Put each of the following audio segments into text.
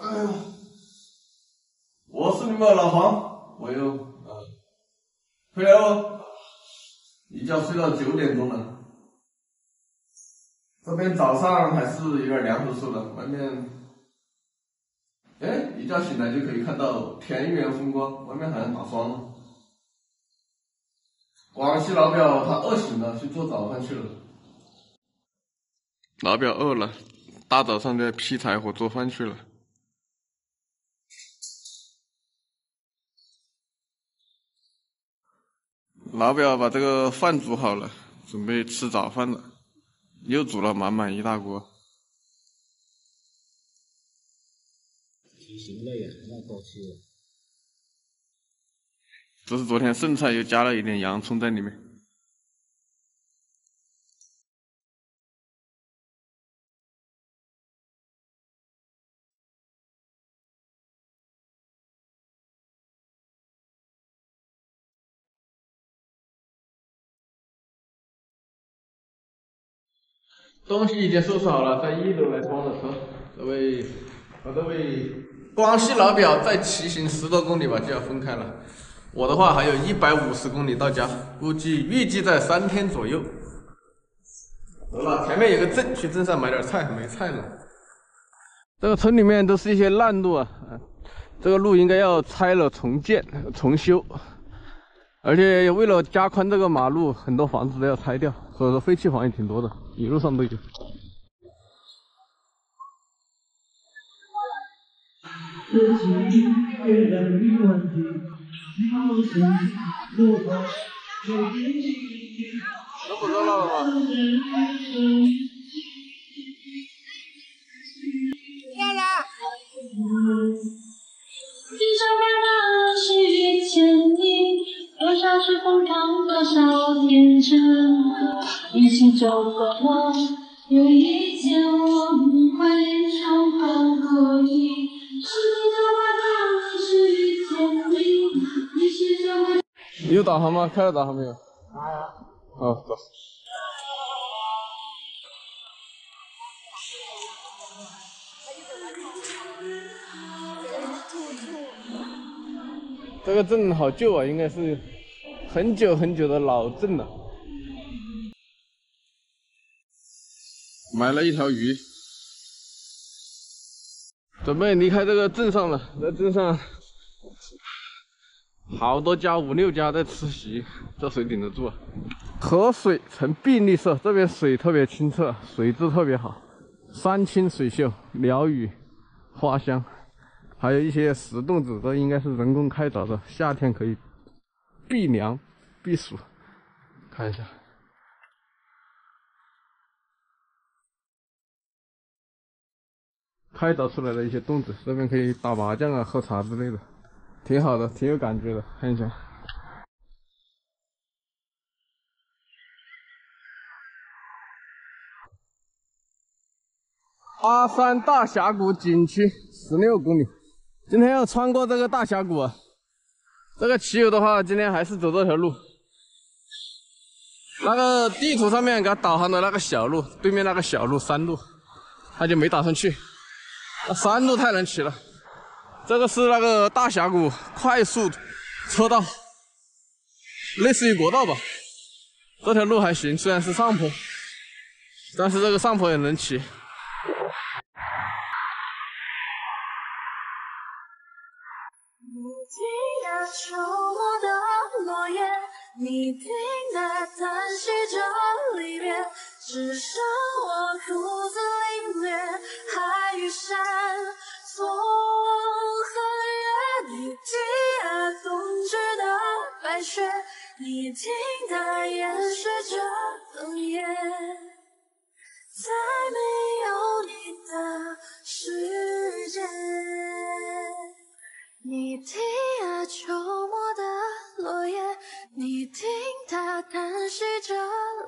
哎呀，我是你们老黄，我又啊回来喽，一觉睡到九点钟了。这边早上还是有点凉飕飕的，外面，哎，一觉醒来就可以看到田园风光，外面好像打霜了。广西老表他饿醒了，去做早饭去了。老表饿了，大早上就劈柴火做饭去了。老表把这个饭煮好了，准备吃早饭了。又煮了满满一大锅。提醒累啊，那过去了。这是昨天剩菜，又加了一点洋葱在里面。东西已经收拾好了，在一楼来装的车。这位和这位广西老表再骑行十多公里吧，就要分开了。我的话还有一百五十公里到家，估计预计在三天左右。走了，前面有个镇，去镇上买点菜，没菜了。这个村里面都是一些烂路啊，这个路应该要拆了重建、重修，而且为了加宽这个马路，很多房子都要拆掉，所以说废弃房也挺多的。一路上都有。少天真。一起走过梦，有一天我们会重逢合影。是你的花开，是遇见你，你是这么。你有导航吗？开了导航没有？开了。哦，走。这个镇好旧啊，应该是很久很久的老镇了。买了一条鱼，准备离开这个镇上了。在镇上，好多家五六家在吃席，这谁顶得住啊？河水呈碧绿色，这边水特别清澈，水质特别好，山清水秀，鸟语花香，还有一些石洞子，这应该是人工开凿的，夏天可以避凉避暑。看一下。开凿出来的一些洞子，这边可以打麻将啊、喝茶之类的，挺好的，挺有感觉的。看一下，阿山大峡谷景区十六公里，今天要穿过这个大峡谷啊。这个骑友的话，今天还是走这条路。那个地图上面给他导航的那个小路，对面那个小路山路，他就没打算去。山路太难骑了，这个是那个大峡谷快速车道，类似于国道吧。这条路还行，虽然是上坡，但是这个上坡也能骑。你听的叹息着离别，只剩我独你听它掩饰着哽咽，在没有你的世界。你听啊，秋末的落叶。你听它叹息着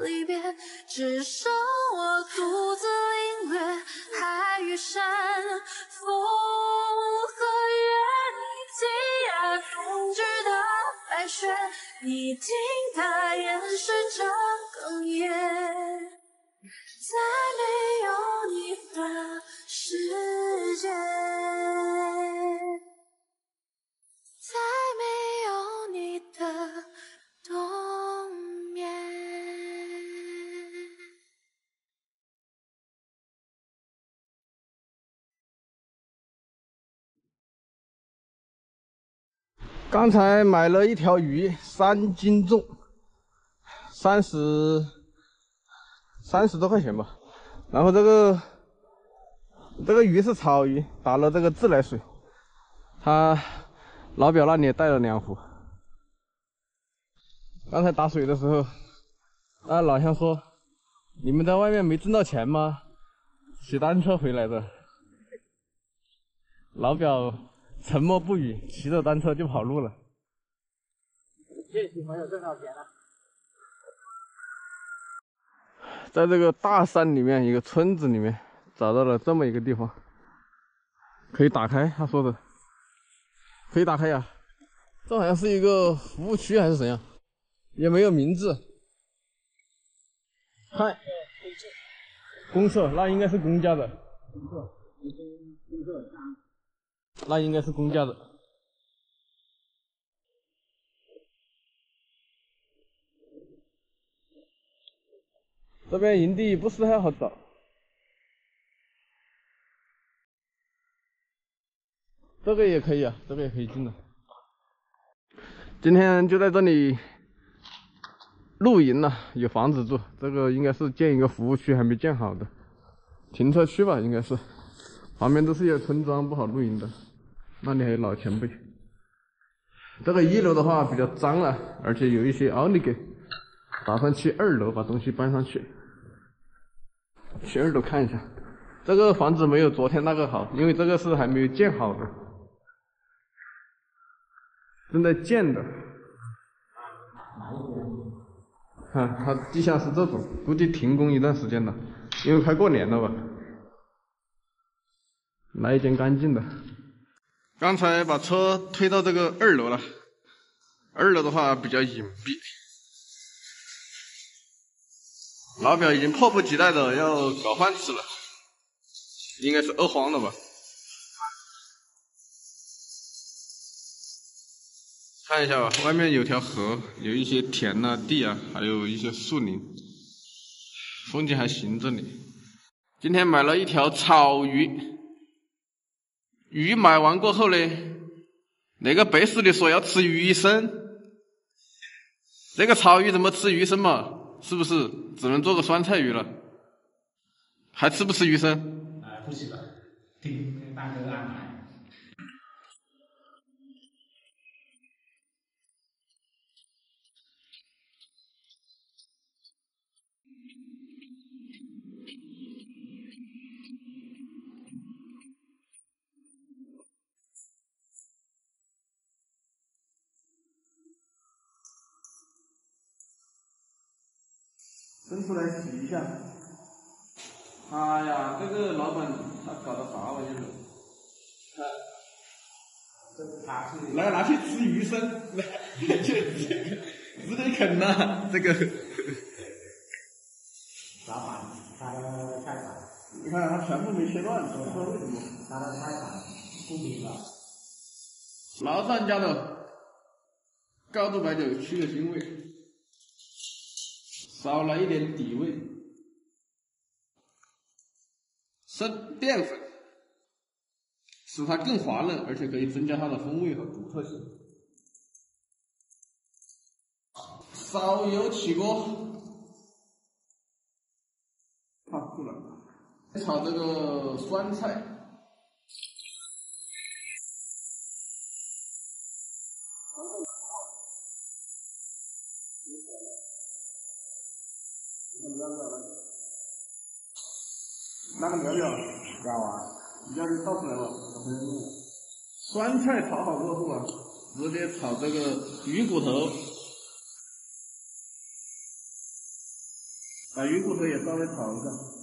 离别，只剩我独自领略你知刚才买了一条鱼，三斤重，三十三十多块钱吧。然后这个这个鱼是草鱼，打了这个自来水。他老表那里也带了两壶。刚才打水的时候，那，老乡说：“你们在外面没挣到钱吗？骑单车回来的。”老表沉默不语，骑着单车就跑路了。这期朋友挣到钱了。在这个大山里面，一个村子里面，找到了这么一个地方，可以打开。他说的，可以打开呀。这好像是一个服务区还是怎样？也没有名字。嗨，公厕，那应该是公家的。公厕，公厕，那应该是公家的。这边营地不是太好找。这个也可以啊，这个也可以进的。今天就在这里露营了，有房子住。这个应该是建一个服务区，还没建好的停车区吧，应该是。旁边都是些村庄，不好露营的。那里还有老前辈。这个一楼的话比较脏了，而且有一些奥利给，打算去二楼把东西搬上去。去二楼看一下，这个房子没有昨天那个好，因为这个是还没有建好的，正在建的。看，它地下室这种，估计停工一段时间了，因为快过年了吧。来一间干净的。刚才把车推到这个二楼了，二楼的话比较隐蔽。老表已经迫不及待的要搞饭吃了，应该是饿慌了吧？看一下吧，外面有条河，有一些田啊、地啊，还有一些树林，风景还行这里。今天买了一条草鱼，鱼买完过后呢，那个背时的说要吃鱼生，这个草鱼怎么吃鱼生嘛？是不是只能做个酸菜鱼了？还吃不吃鱼生？啊，不吃了，听大哥安排。出来洗一下。哎呀，这个老板他搞的啥玩意儿？来拿去吃鱼生，来 就这个值得啃呐，这个。老板，他的菜板，你看他全部没切断，不知道为什么。他的菜板不明了。老张家的高度白酒去个腥味。少了一点底味，生淀粉使它更滑嫩，而且可以增加它的风味和独特性。烧油起锅，好，够了。炒这个酸菜。那个料料，要啊，料就倒出来了。酸菜炒好过后啊，直接炒这个鱼骨头，把鱼骨头也稍微炒一下。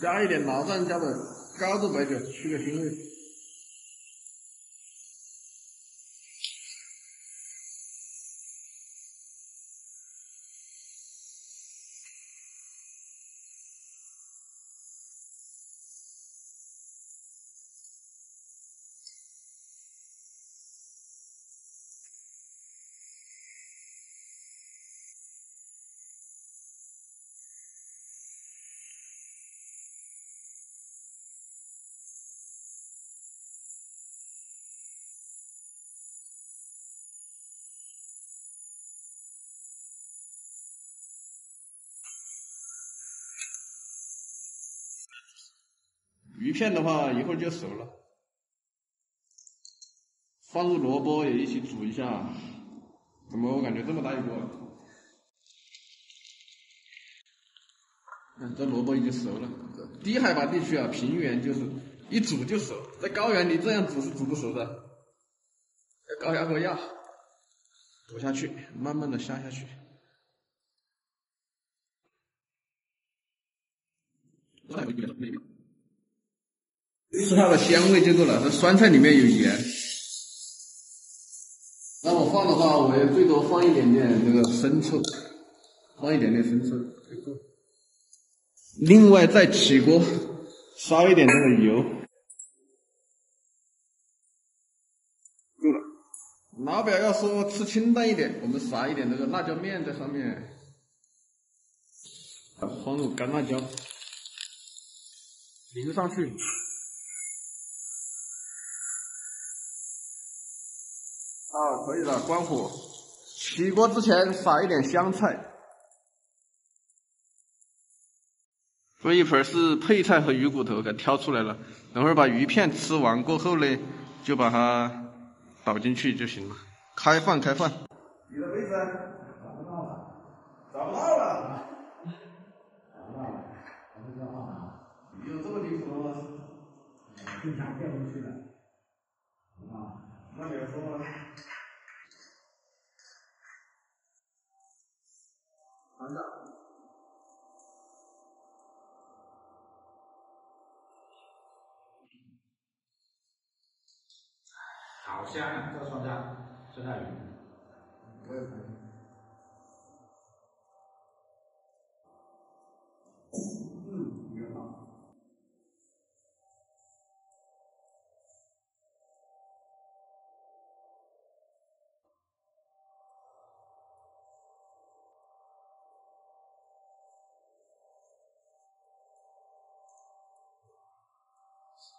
加一点老张家的高度白酒，去个腥味。鱼片的话一会儿就熟了，放入萝卜也一起煮一下。怎么我感觉这么大一锅？嗯，这萝卜已经熟了。低海拔地区啊，平原就是一煮就熟，在高原你这样煮是煮不熟的。高压锅压，煮下去，慢慢的下下去。吃它的鲜味就够了，这酸菜里面有盐。那我放的话，我也最多放一点点这个生抽，放一点点生抽就够。另外再起锅，烧一点这个油，够了。老表要说吃清淡一点，我们撒一点这个辣椒面在上面，放入干辣椒，淋上去。啊，可以了，关火。起锅之前撒一点香菜。这一盆是配菜和鱼骨头，给挑出来了。等会儿把鱼片吃完过后呢，就把它倒进去就行了。开饭，开饭。你的位置？找不到了。找不到了。找不到了。找不到了。有这么离谱吗？经常掉进去了。啊，那别说完了。好香啊！这个酸菜，酸菜鱼。我也可以。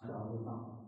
还找不到。